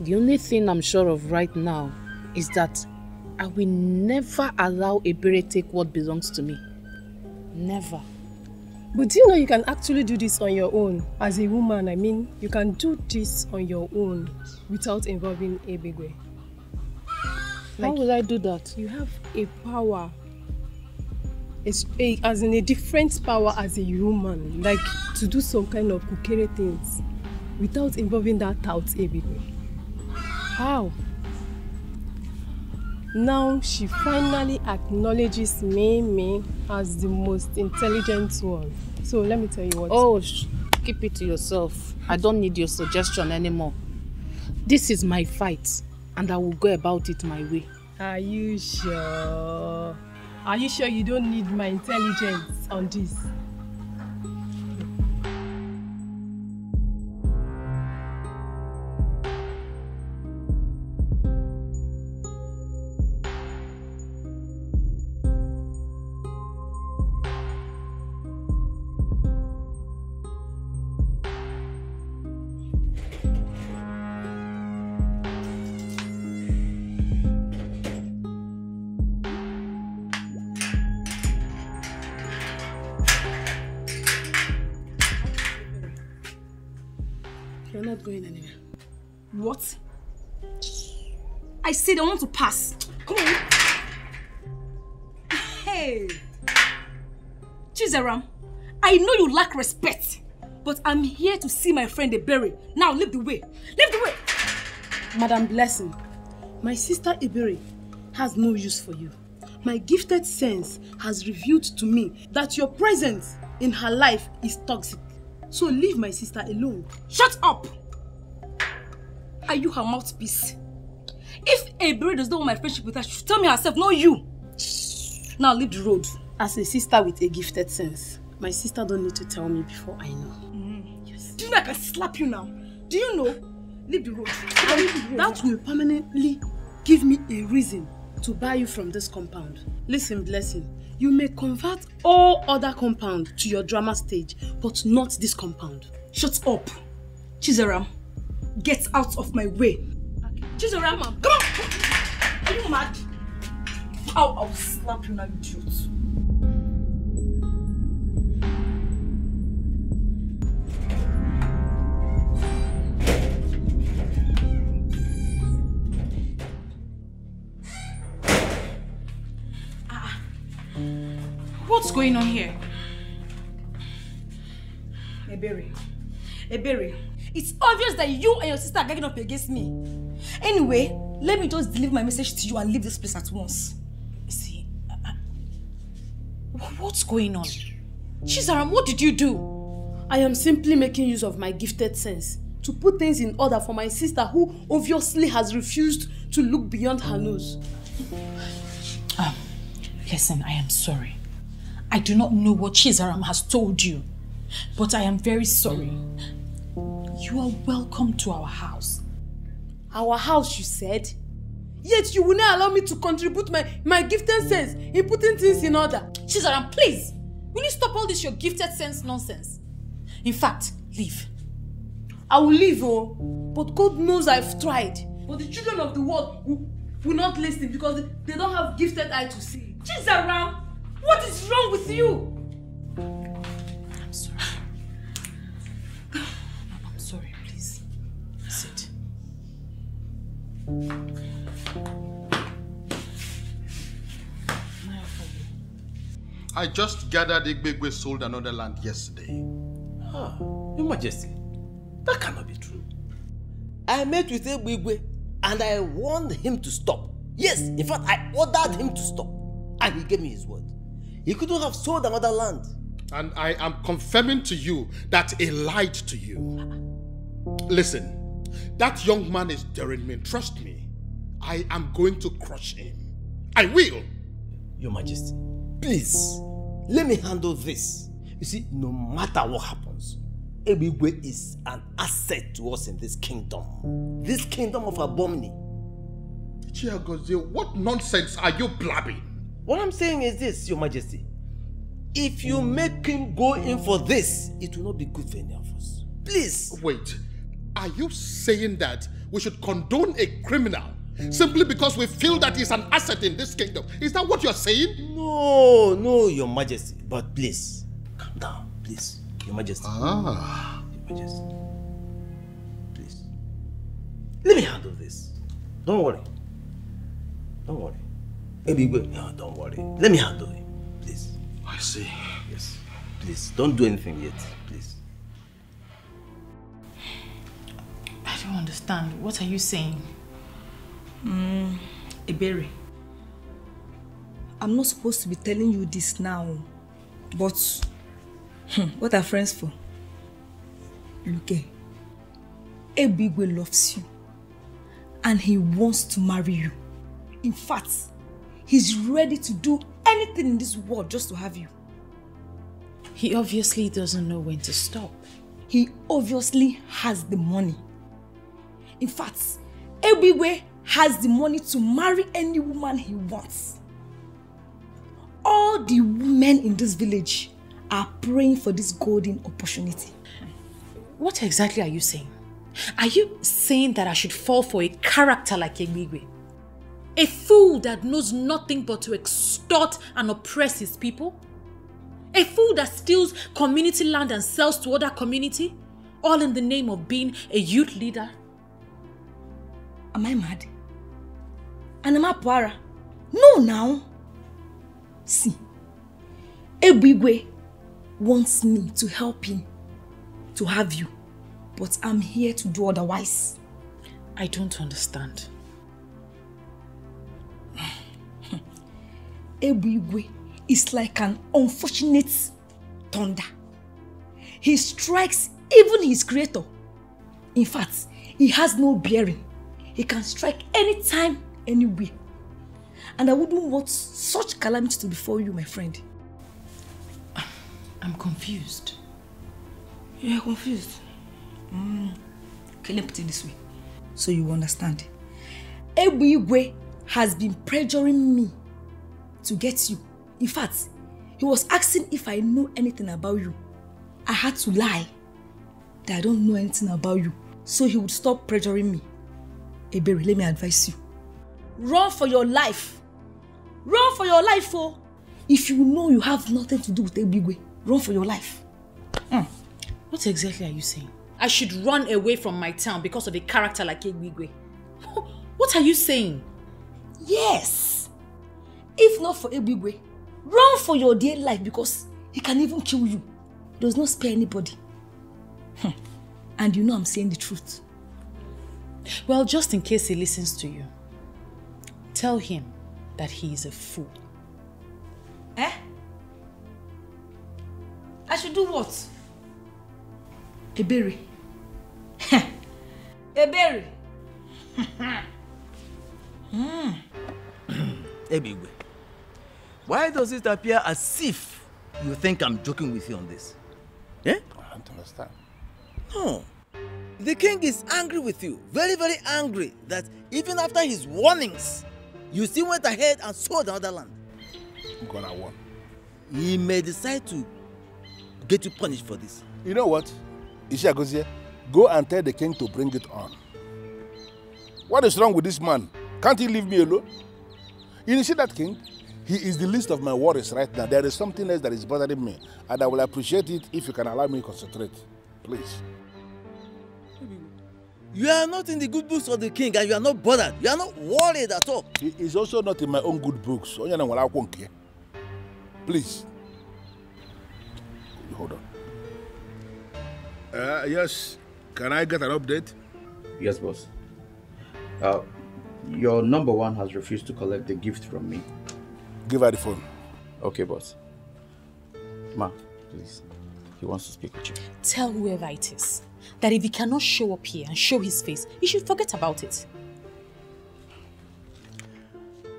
The only thing I'm sure of right now is that I will never allow Ebere take what belongs to me. Never. But do you know you can actually do this on your own? As a woman, I mean, you can do this on your own without involving Ebegwe. Like, How would I do that? You have a power It's a, as in a different power as a human, like to do some kind of kukere things without involving that tout Ebigwe. How? Now she finally acknowledges Mei as the most intelligent one. So let me tell you what. Oh, sh- keep it to yourself. I don't need your suggestion anymore. This is my fight, and I will go about it my way. Are you sure? Are you sure you don't need my intelligence on this? Said I want to pass. Come on. Hey. Chizaram, I know you lack respect, but I'm here to see my friend Ebere. Now leave the way. Leave the way. Madam Blessing, my sister Ebere has no use for you. My gifted sense has revealed to me that your presence in her life is toxic. So leave my sister alone. Shut up! Are you her mouthpiece? If Ebere does not want my friendship with her, she should tell me herself, not you. Now leave the road. As a sister with a gifted sense, my sister don't need to tell me before I know. Mm-hmm. Yes. Do you know I can slap you now? Do you know? Leave the road. And that will permanently give me a reason to buy you from this compound. Listen, Blessing, you may convert all other compound to your drama stage, but not this compound. Shut up. Chizaram, get out of my way. Chizaram, come on. Are you mad? I'll, I'll slap you now, you idiot. Ah. What's going on here? Ebere. Ebere, it's obvious that you and your sister are getting up against me. Anyway, let me just deliver my message to you and leave this place at once. See, what's going on? Chizaram, what did you do? I am simply making use of my gifted sense to put things in order for my sister who obviously has refused to look beyond her nose. Um, listen, I am sorry. I do not know what Chizaram has told you, but I am very sorry. You are welcome to our house. Our house, you said? Yet you will not allow me to contribute my, my gifted sense in putting things in order. Chizaram, please! Will you stop all this your gifted sense nonsense? In fact, leave. I will leave, oh. But God knows I've tried. But the children of the world will, will not listen because they don't have gifted eye to see. Chizaram, what is wrong with you? I just gathered Ebigwe sold another land yesterday. Ah, Your Majesty, that cannot be true. I met with Ebigwe and I warned him to stop. Yes, in fact, I ordered him to stop. And he gave me his word. He couldn't have sold another land. And I am confirming to you that he lied to you. Listen, that young man is daring me. Trust me. I am going to crush him. I will. Your Majesty, please, let me handle this. You see, no matter what happens, Ebigwe is an asset to us in this kingdom. This kingdom of Abomni. Chiagozie, what nonsense are you blabbing? What I'm saying is this, Your Majesty. If you make him go in for this, it will not be good for any of us. Please. Wait, are you saying that we should condone a criminal simply because we feel that he's an asset in this kingdom. Is that what you're saying? No, no, Your Majesty. But please, calm down, please. Your Majesty. Ah. Your Majesty. Please. Let me handle this. Don't worry. Don't worry. Maybe we no, don't worry. Let me handle it. Please. I see. Yes. Please. Don't do anything yet. Please. I don't understand. What are you saying? Mm, Ebere. I'm not supposed to be telling you this now, but hmm, what are friends for? Look, Ebigwe loves you and he wants to marry you. In fact, he's ready to do anything in this world just to have you. He obviously doesn't know when to stop. He obviously has the money. In fact, Ebigwe has the money to marry any woman he wants. All the women in this village are praying for this golden opportunity. What exactly are you saying? Are you saying that I should fall for a character like Ebigwe? A fool that knows nothing but to extort and oppress his people? A fool that steals community land and sells to other community? All in the name of being a youth leader? Am I mad? And am I para? No now. See, Ebigwe wants me to help him to have you, but I'm here to do otherwise. I don't understand. Ebigwe is like an unfortunate thunder. He strikes even his creator. In fact, he has no bearing. He can strike anytime, anywhere. And I wouldn't want such calamity to befall you, my friend. I'm confused. You're confused. Mm. Okay, let me put it this way. So you understand. Ebigwe has been pressuring me to get you. In fact, he was asking if I know anything about you. I had to lie that I don't know anything about you. So he would stop pressuring me. Ebere, let me advise you. Run for your life. Run for your life, oh. If you know you have nothing to do with Ebigwe, run for your life. Hmm. What exactly are you saying? I should run away from my town because of a character like Ebigwe. What are you saying? Yes. If not for Ebigwe, run for your dear life because he can even kill you. He does not spare anybody. Hmm. And you know I'm saying the truth. Well, just in case he listens to you, tell him that he is a fool. Eh? I should do what? Ebere. Ebere. Hmm. Ebigwe, why does it appear as if you think I'm joking with you on this? Eh? I don't understand. No. The king is angry with you, very, very angry that even after his warnings, you still went ahead and sold another land. I'm gonna warn. He may decide to get you punished for this. You know what? Ishiagozie, go and tell the king to bring it on. What is wrong with this man? Can't he leave me alone? You see that king? He is the least of my worries right now. There is something else that is bothering me, and I will appreciate it if you can allow me to concentrate. Please. You are not in the good books of the king and you are not bothered. You are not worried at all. He is also not in my own good books. Onye na nwere akwụkwọ nke ya. Please. Hold on. Uh, yes. Can I get an update? Yes, boss. Uh, your number one has refused to collect the gift from me. Give her the phone. Okay, boss. Ma, please. He wants to speak with you. Tell whoever it is that if he cannot show up here and show his face, he should forget about it.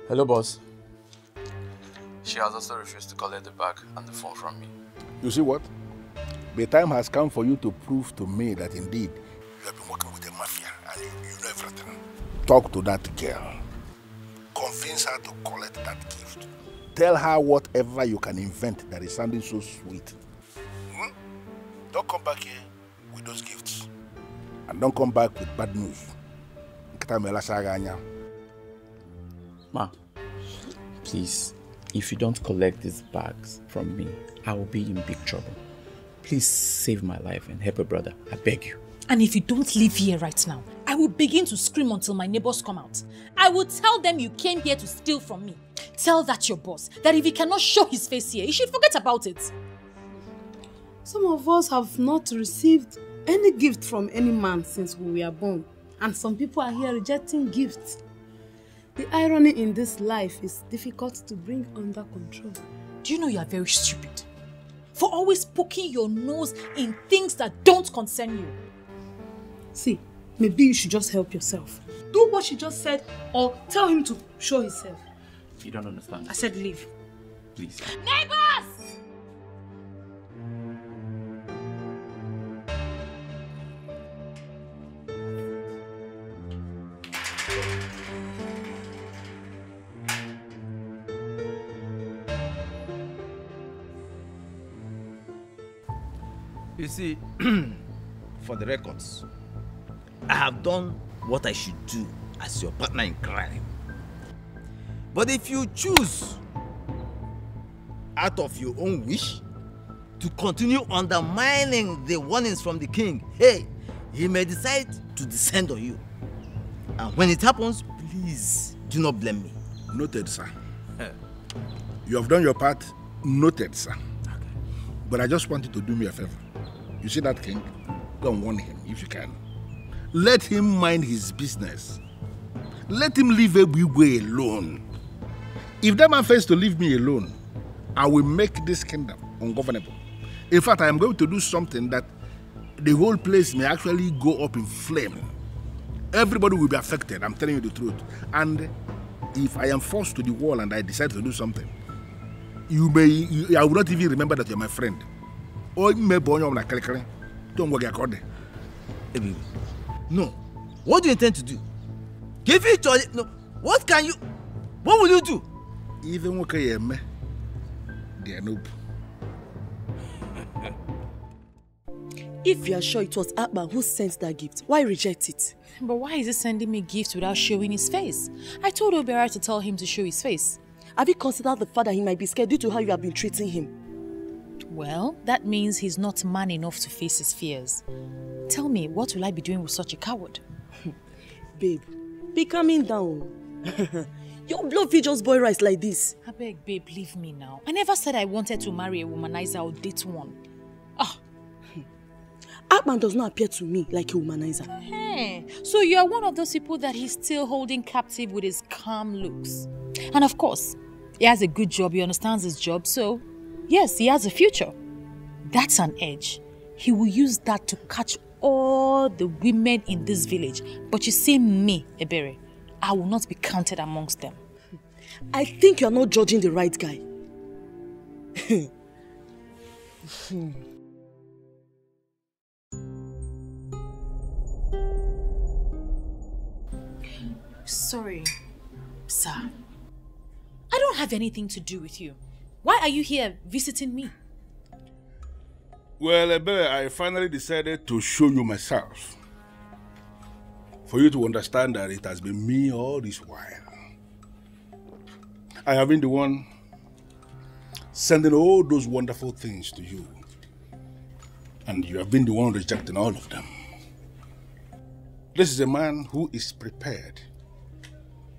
Hello, boss. She has also refused to collect the bag and the phone from me. You see what? The time has come for you to prove to me that indeed you have been working with the mafia and you, you know everything. Talk to that girl. Convince her to collect that gift. Tell her whatever you can invent that is sounding so sweet. Hmm? Don't come back here with those gifts. And don't come back with bad news. nkata ma elasa gị Ma, please, if you don't collect these bags from me, I will be in big trouble. Please save my life and help a brother. I beg you. And if you don't leave here right now, I will begin to scream until my neighbors come out. I will tell them you came here to steal from me. Tell that your boss that if he cannot show his face here, he should forget about it. Some of us have not received any gift from any man since we were born. And some people are here rejecting gifts. The irony in this life is difficult to bring under control. Do you know you are very stupid? For always poking your nose in things that don't concern you. See, maybe you should just help yourself. Do what she just said or tell him to show himself. You don't understand. I said leave. Please. Neighbors! See, for the records, I have done what I should do as your partner in crime. But if you choose, out of your own wish, to continue undermining the warnings from the king, hey, he may decide to descend on you. And when it happens, please do not blame me. Noted, sir. You have done your part. Noted, sir. But I just want you to do me a favor. You see that king? Go and warn him if you can. Let him mind his business. Let him leave Ebigwe alone. If that man fails to leave me alone, I will make this kingdom ungovernable. In fact, I am going to do something that the whole place may actually go up in flame. Everybody will be affected, I'm telling you the truth. And if I am forced to the wall and I decide to do something, you may, you, I will not even remember that you're my friend. Maybe onye ọbụla kịrịkịrị don't worry ka ọ dị. Ebigwe, no. What do you intend to do? Give it your... No. What can you... What will you do? Ife nwoke ya eme dị ya n'obu. If you are sure it was Akban who sent that gift, why reject it? But why is he sending me gifts without showing his face? I told Obiara to tell him to show his face. Have you considered the fact that he might be scared due to how you have been treating him? Well, that means he's not man enough to face his fears. Tell me, what will I be doing with such a coward? Babe, be calming down. Your blood fit just boil rice like this. I beg, babe, leave me now. I never said I wanted to marry a womanizer or date one. Ah! Akpan does not appear to me like a womanizer. Hey, so you're one of those people that he's still holding captive with his calm looks. And of course, he has a good job, he understands his job, so yes, he has a future. That's an edge. He will use that to catch all the women in this village. But you see me, Ebere, I will not be counted amongst them. I think you're not judging the right guy. Sorry, sir. I don't have anything to do with you. Why are you here visiting me? Well, Ebere, I finally decided to show you myself. For you to understand that it has been me all this while. I have been the one sending all those wonderful things to you. And you have been the one rejecting all of them. This is a man who is prepared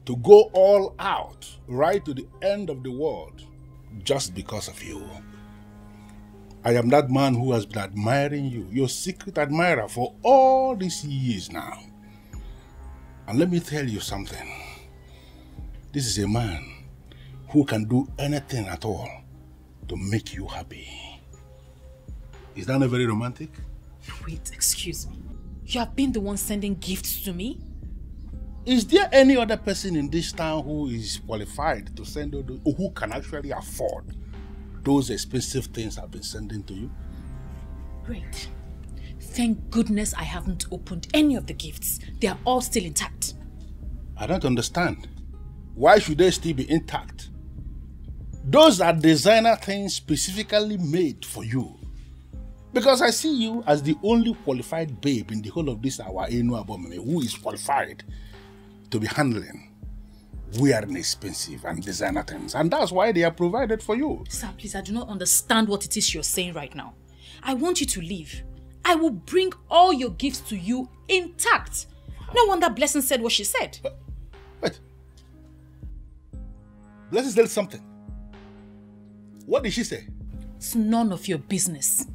to go all out, right to the end of the world, just because of you. I am that man who has been admiring you, your secret admirer for all these years now. And let me tell you something. This is a man who can do anything at all to make you happy. Is that not very romantic? Wait, excuse me. You have been the one sending gifts to me? Is there any other person in this town who is qualified to send those, or who can actually afford those expensive things I've been sending to you? Great. Thank goodness I haven't opened any of the gifts. They are all still intact. I don't understand. Why should they still be intact? Those are designer things specifically made for you. Because I see you as the only qualified babe in the whole of this our Enu Abomeme who is qualified to be handling wearing expensive and designer things, and that's why they are provided for you. Sir, please, I do not understand what it is you're saying right now. I want you to leave. I will bring all your gifts to you intact. No wonder Blessing said what she said. Wait. Blessing said something. What did she say? It's none of your business.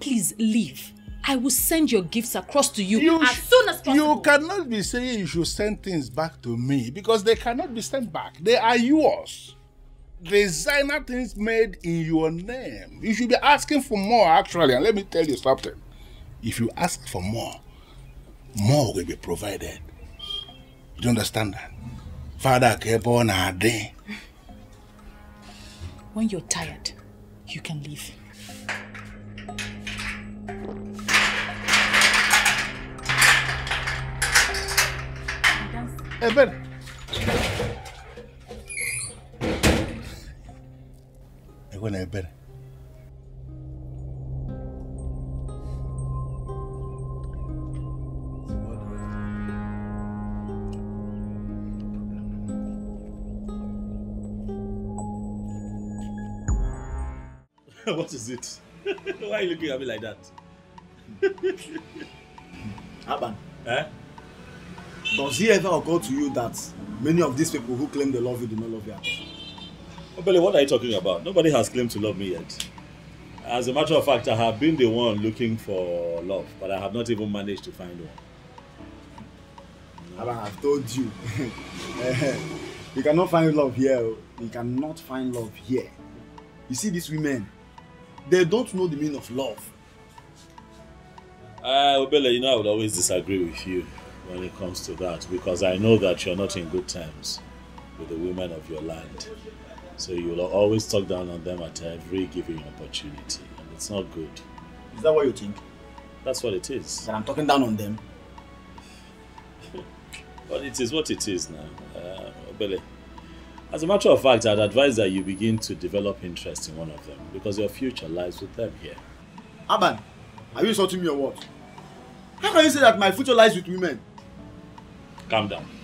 Please leave. I will send your gifts across to you, as soon as possible. You cannot be saying you should send things back to me because they cannot be sent back. They are yours. Designer things made in your name. You should be asking for more, actually. And let me tell you something. If you ask for more, more will be provided. You don't understand that? Father kept on a day. When you're tired, you can leave. Ebere. Ekwe na ebere. what is it? Why are you looking at me like that? Aban, Eh? Does it ever occur to you that many of these people who claim they love you do not love you at all? Obele, what are you talking about? Nobody has claimed to love me yet. As a matter of fact, I have been the one looking for love, but I have not even managed to find one. Aban, I've told you. you cannot find love here. oh. You cannot find love here. You see these women, they don't know the meaning of love. Uh, Obele, you know I would always disagree with you when it comes to that because I know that you're not in good terms with the women of your land. So you'll always talk down on them at every given opportunity, and it's not good. Is that what you think? That's what it is. That I'm talking down on them? But it is what it is now. Uh, Obele, as a matter of fact, I'd advise that you begin to develop interest in one of them because your future lies with them here. Akpan, are you insulting me or what? How can you say that my future lies with women? Calm down.